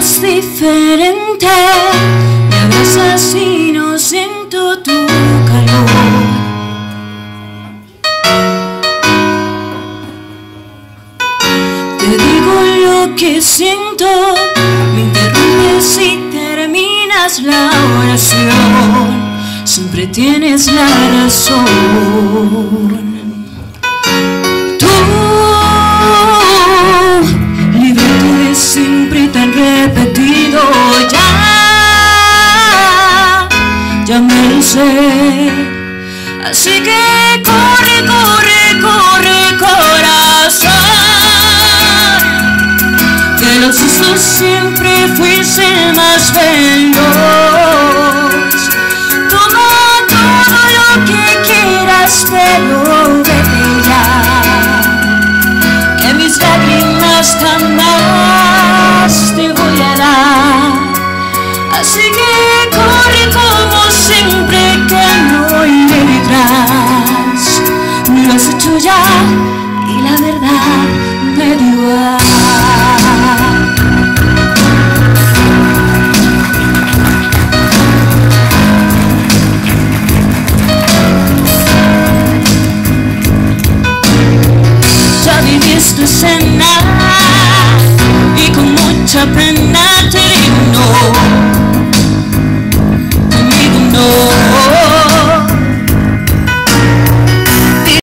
diferente. Me abrazas y no siento tu calor. Te digo lo que siento, me interrumpes y terminas la oración. Siempre tienes la razón. Así que corre, corre, corre, corazón. De los sustos siempre fuiste más veloz. Toma todo lo que quieras, pero vete ya. Que mis lágrimas jamás te voy a dar. Así que corre como y la verdad me dio Ya viví esta escena y con mucha pena